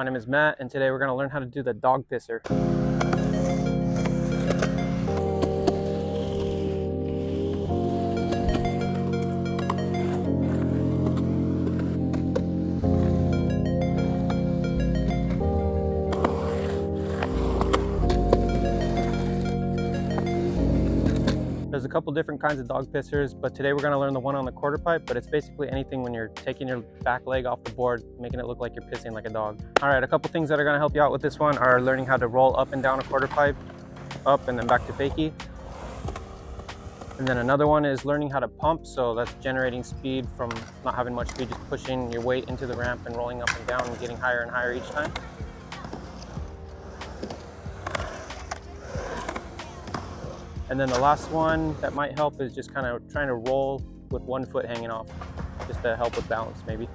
My name is Matt, and today we're going to learn how to do the dog pisser. There's a couple different kinds of dog pissers, but today we're gonna learn the one on the quarter pipe, but it's basically anything when you're taking your back leg off the board, making it look like you're pissing like a dog. All right, a couple things that are gonna help you out with this one are learning how to roll up and down a quarter pipe, up and then back to fakie. And then another one is learning how to pump, so that's generating speed from not having much speed, just pushing your weight into the ramp and rolling up and down and getting higher and higher each time. And then the last one that might help is just kind of trying to roll with one foot hanging off, just to help with balance maybe.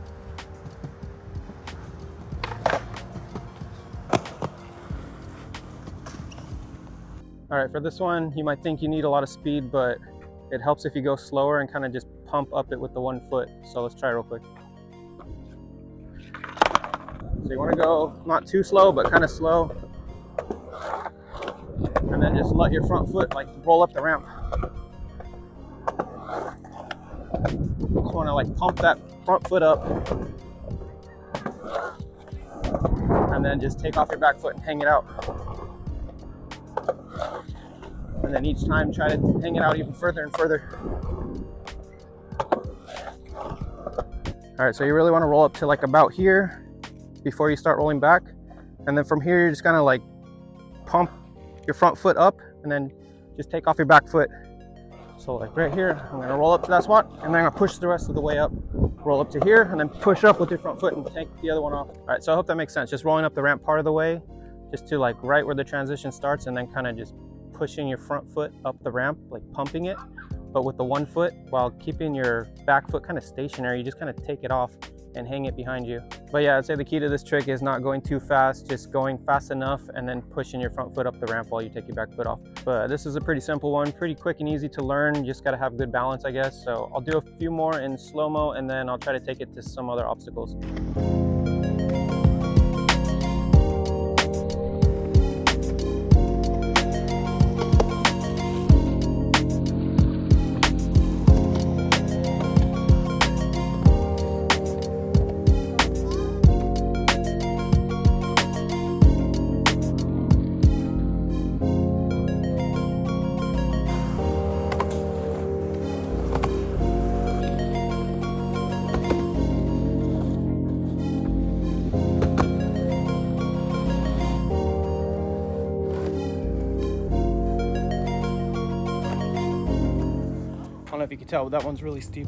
All right, for this one, you might think you need a lot of speed, but it helps if you go slower and kind of just pump up it with the one foot. So let's try real quick. So you want to go not too slow, but kind of slow just let your front foot like roll up the ramp. Just want to like pump that front foot up and then just take off your back foot and hang it out. And then each time try to hang it out even further and further. All right, so you really want to roll up to like about here before you start rolling back. And then from here, you're just gonna like pump your front foot up and then just take off your back foot. So like right here, I'm gonna roll up to that spot and then I'm gonna push the rest of the way up. Roll up to here and then push up with your front foot and take the other one off. All right, so I hope that makes sense. Just rolling up the ramp part of the way, just to like right where the transition starts and then kind of just pushing your front foot up the ramp, like pumping it, but with the one foot while keeping your back foot kind of stationary. You just kind of take it off and hang it behind you. But yeah, I'd say the key to this trick is not going too fast, just going fast enough and then pushing your front foot up the ramp while you take your back foot off. But this is a pretty simple one, pretty quick and easy to learn. You just gotta have good balance, I guess. So I'll do a few more in slow-mo and then I'll try to take it to some other obstacles. Know if you can tell, but that one's really steep.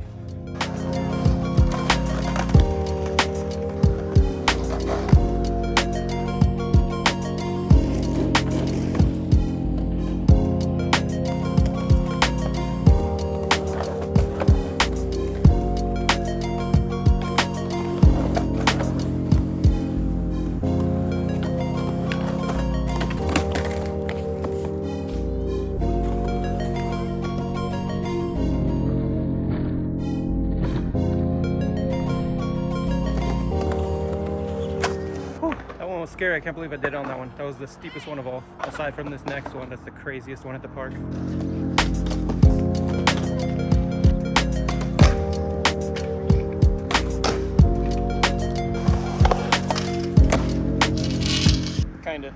Was scary. I can't believe I did it on that one. That was the steepest one of all. Aside from this next one, that's the craziest one at the park. Kinda.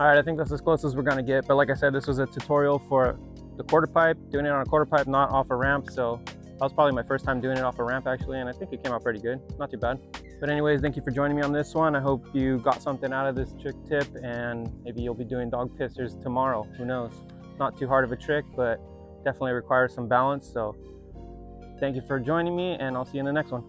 All right, I think that's as close as we're gonna get. But like I said, this was a tutorial for the quarter pipe, doing it on a quarter pipe, not off a ramp. So that was probably my first time doing it off a ramp actually, and I think it came out pretty good. Not too bad. But anyways, thank you for joining me on this one. I hope you got something out of this trick tip and maybe you'll be doing dog pissers tomorrow. Who knows? Not too hard of a trick, but definitely requires some balance. So thank you for joining me and I'll see you in the next one.